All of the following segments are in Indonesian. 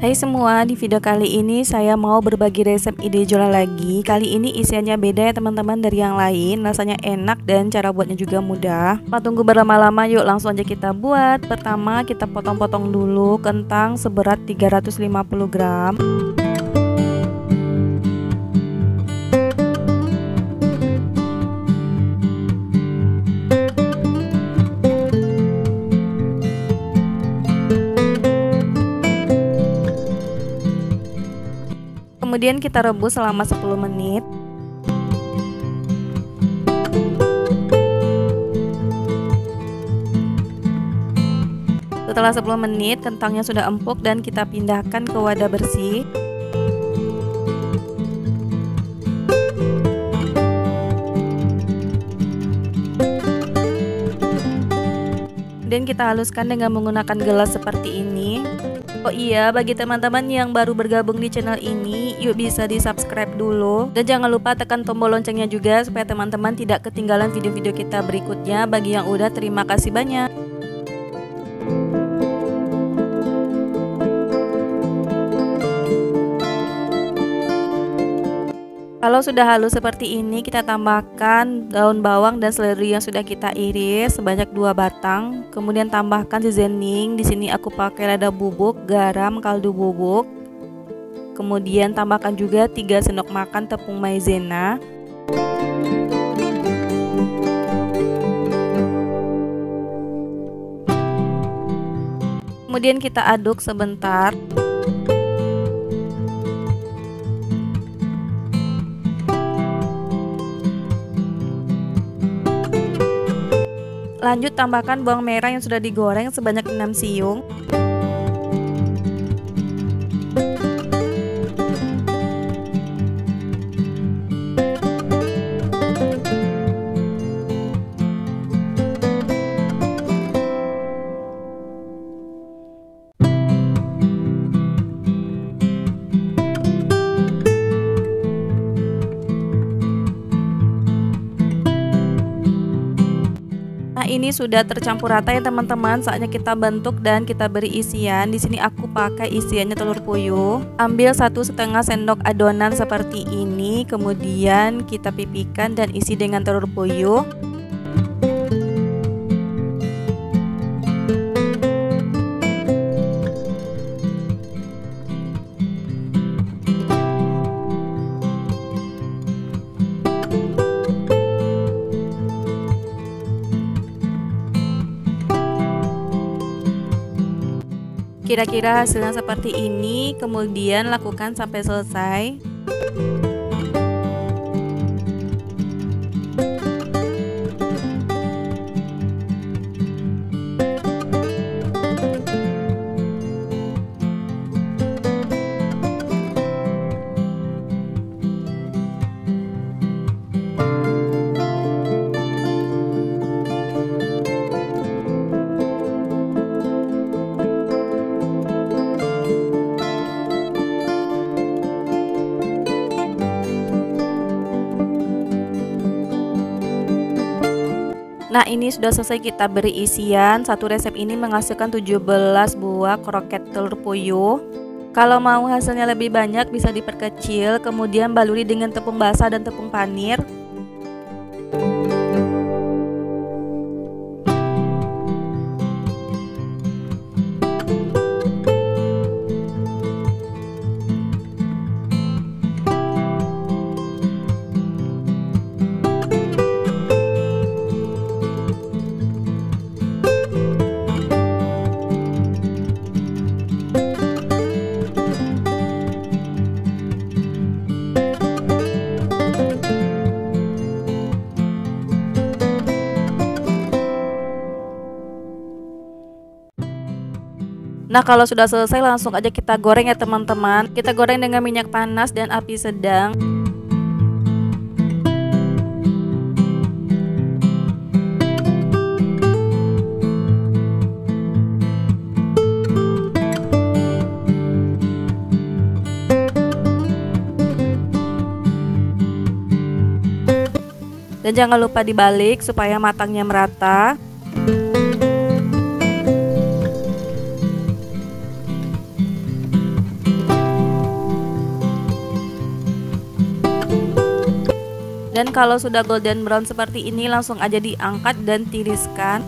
Hai semua, di video kali ini saya mau berbagi resep ide jola lagi. Kali ini isiannya beda ya teman-teman dari yang lain. Rasanya enak dan cara buatnya juga mudah. Pak tunggu berlama-lama yuk langsung aja kita buat. Pertama kita potong-potong dulu kentang seberat 350 gram Kemudian kita rebus selama 10 menit. Setelah 10 menit, kentangnya sudah empuk dan kita pindahkan ke wadah bersih. Dan kita haluskan dengan menggunakan gelas seperti ini. Oh iya, bagi teman-teman yang baru bergabung di channel ini, yuk bisa di subscribe dulu. Dan jangan lupa tekan tombol loncengnya juga supaya teman-teman tidak ketinggalan video-video kita berikutnya. Bagi yang udah, terima kasih banyak. Kalau sudah halus seperti ini, kita tambahkan daun bawang dan seledri yang sudah kita iris sebanyak dua batang. Kemudian tambahkan seasoning. Di sini aku pakai lada bubuk, garam, kaldu bubuk. Kemudian tambahkan juga 3 sendok makan tepung maizena. Kemudian kita aduk sebentar. Lanjut tambahkan bawang merah yang sudah digoreng sebanyak 6 siung. Nah, ini sudah tercampur rata ya teman-teman. Saatnya kita bentuk dan kita beri isian. Di sini aku pakai isiannya telur puyuh. Ambil satu setengah sendok adonan seperti ini, kemudian kita pipihkan dan isi dengan telur puyuh. Kira-kira hasilnya seperti ini, kemudian lakukan sampai selesai. Ini sudah selesai kita beri isian. Satu resep ini menghasilkan 17 buah kroket telur puyuh. Kalau mau hasilnya lebih banyak bisa diperkecil Kemudian baluri dengan tepung basah dan tepung panir Nah kalau sudah selesai langsung aja kita goreng ya teman-teman. Kita goreng dengan minyak panas dan api sedang. Dan jangan lupa dibalik supaya matangnya merata Dan kalau sudah golden brown seperti ini langsung aja diangkat dan tiriskan.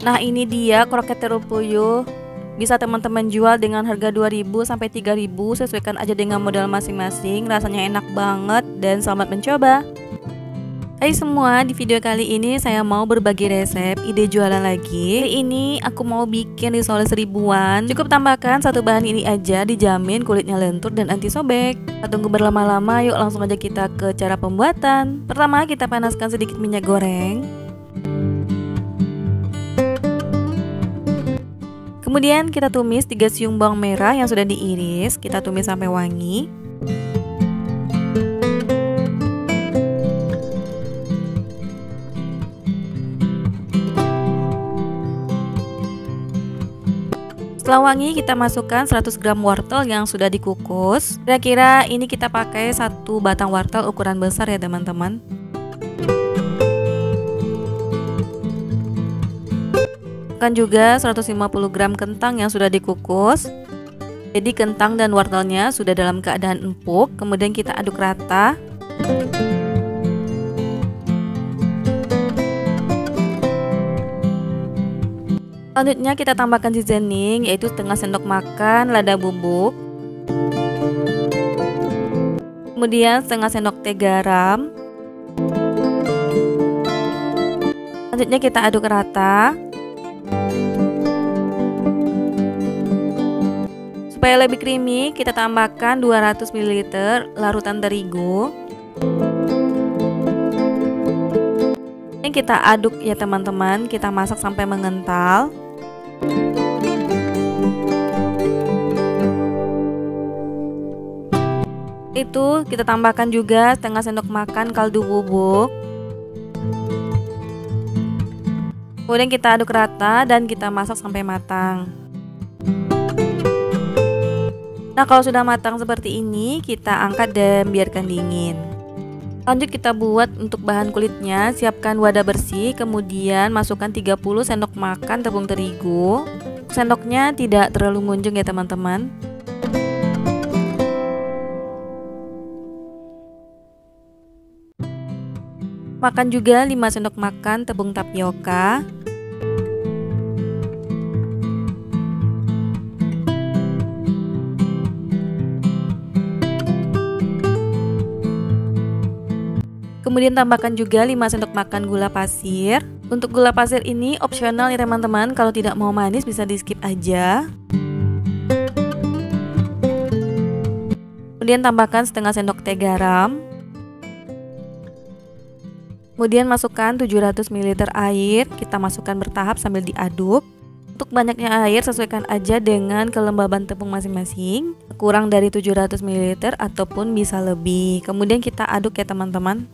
Nah ini dia kroket terung puyuh bisa teman-teman jual dengan harga 2000 sampai 3000 sesuaikan aja dengan modal masing-masing. Rasanya enak banget dan selamat mencoba. Hai semua, di video kali ini saya mau berbagi resep ide jualan lagi. Kali ini aku mau bikin risole seribuan. Cukup tambahkan satu bahan ini aja dijamin kulitnya lentur dan anti sobek. Tunggu berlama-lama yuk langsung aja kita ke cara pembuatan. Pertama kita panaskan sedikit minyak goreng Kemudian kita tumis 3 siung bawang merah yang sudah diiris, kita tumis sampai wangi. Setelah wangi kita masukkan 100 gram wortel yang sudah dikukus. Kira-kira ini kita pakai satu batang wortel ukuran besar ya teman-teman Tambahkan juga 150 gram kentang yang sudah dikukus. Jadi kentang dan wortelnya sudah dalam keadaan empuk, kemudian kita aduk rata. Selanjutnya kita tambahkan seasoning yaitu setengah sendok makan lada bubuk. Kemudian setengah sendok teh garam. Selanjutnya kita aduk rata. Supaya lebih creamy, kita tambahkan 200 ml larutan terigu. Ini kita aduk ya teman-teman, kita masak sampai mengental. Itu kita tambahkan juga setengah sendok makan kaldu bubuk. Kemudian kita aduk rata dan kita masak sampai matang. Nah kalau sudah matang seperti ini kita angkat dan biarkan dingin. Lanjut kita buat untuk bahan kulitnya Siapkan wadah bersih Kemudian masukkan 30 sendok makan tepung terigu. Sendoknya tidak terlalu munjung ya teman-teman. Makan juga 5 sendok makan tepung tapioka Kemudian tambahkan juga 5 sendok makan gula pasir. Untuk gula pasir ini opsional ya teman-teman. Kalau tidak mau manis bisa di skip aja. Kemudian tambahkan setengah sendok teh garam. Kemudian masukkan 700 ml air, kita masukkan bertahap sambil diaduk. Untuk banyaknya air sesuaikan aja dengan kelembaban tepung masing-masing. Kurang dari 700 ml ataupun bisa lebih. Kemudian kita aduk ya teman-teman.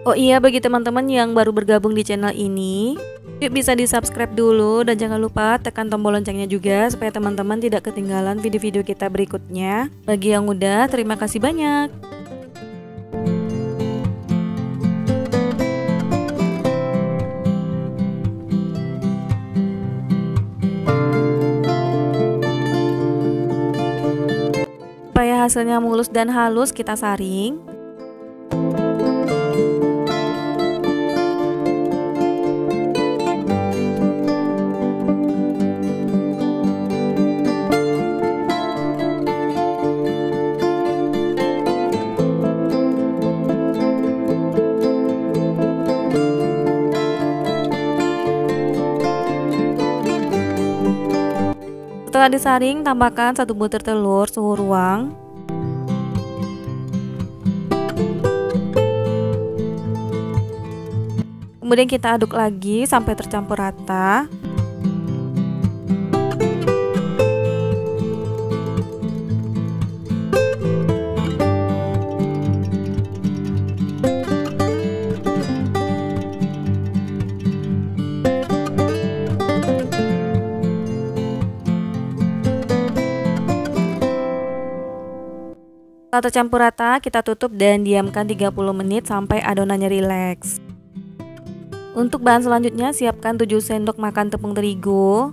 Oh iya bagi teman-teman yang baru bergabung di channel ini Yuk bisa di subscribe dulu dan jangan lupa tekan tombol loncengnya juga supaya teman-teman tidak ketinggalan video-video kita berikutnya. Bagi yang udah terima kasih banyak. Supaya hasilnya mulus dan halus kita saring Setelah disaring, tambahkan satu butir telur suhu ruang. Kemudian kita aduk lagi sampai tercampur rata. Setelah tercampur rata, kita tutup dan diamkan 30 menit sampai adonannya rileks. Untuk bahan selanjutnya, siapkan 7 sendok makan tepung terigu,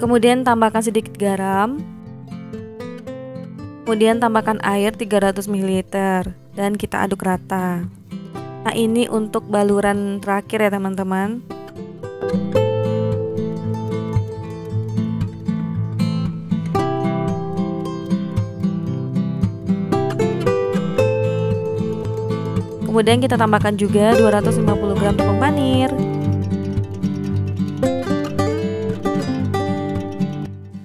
Kemudian tambahkan sedikit garam, Kemudian tambahkan air 300 ml dan kita aduk rata. Nah, ini untuk baluran terakhir ya, teman-teman. Kemudian kita tambahkan juga 250 gram tepung panir.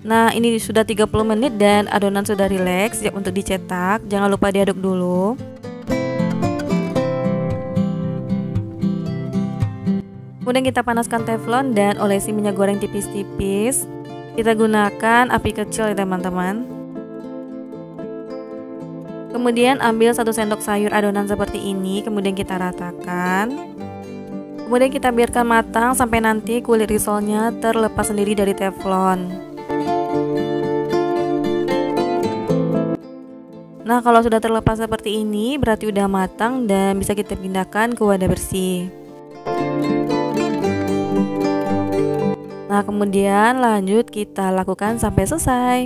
Nah ini sudah 30 menit dan adonan sudah rileks siap untuk dicetak. Jangan lupa diaduk dulu. Kemudian kita panaskan teflon dan olesi minyak goreng tipis-tipis. Kita gunakan api kecil ya teman-teman. Kemudian ambil satu sendok sayur adonan seperti ini Kemudian kita ratakan. Kemudian kita biarkan matang sampai nanti kulit risolnya terlepas sendiri dari teflon Nah, kalau sudah terlepas seperti ini, berarti udah matang dan bisa kita pindahkan ke wadah bersih. Nah, kemudian lanjut kita lakukan sampai selesai.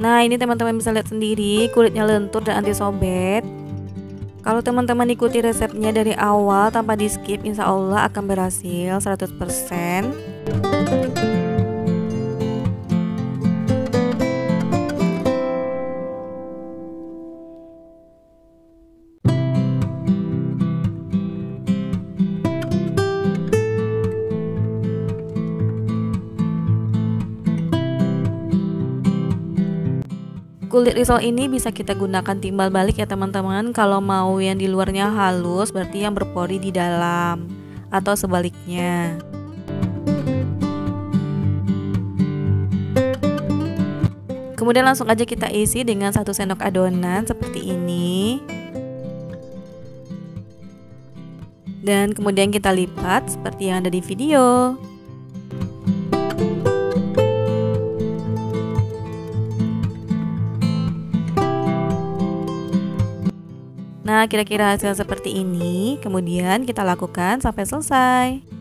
Nah, ini teman-teman bisa lihat sendiri kulitnya lentur dan anti sobek. Kalau teman-teman ikuti resepnya dari awal tanpa di skip, insya Allah akan berhasil 100%. Kulit risol ini bisa kita gunakan timbal balik ya teman-teman. Kalau mau yang di luarnya halus berarti yang berpori di dalam Atau sebaliknya. Kemudian langsung aja kita isi dengan satu sendok adonan seperti ini. Dan kemudian kita lipat seperti yang ada di video Kira-kira hasil seperti ini, kemudian kita lakukan sampai selesai.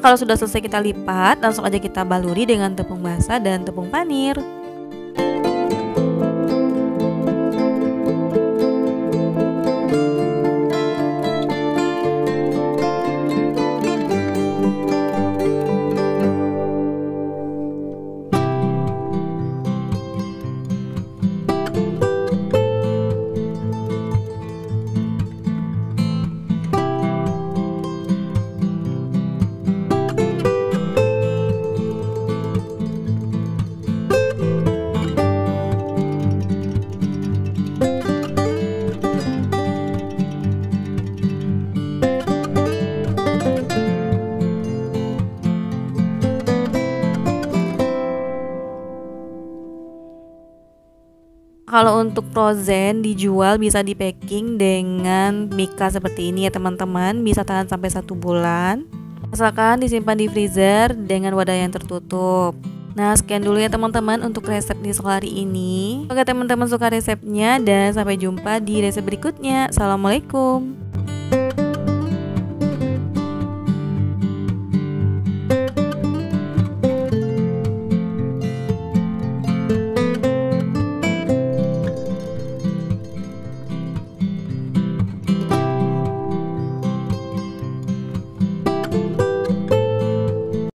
Kalau sudah selesai kita lipat, langsung aja kita baluri dengan tepung basah dan tepung panir. Kalau untuk frozen dijual bisa di packing dengan mika seperti ini ya teman-teman. Bisa tahan sampai satu bulan. Asalkan disimpan di freezer dengan wadah yang tertutup. Nah sekian dulu ya teman-teman untuk resep di hari ini. Semoga teman-teman suka resepnya dan sampai jumpa di resep berikutnya. Assalamualaikum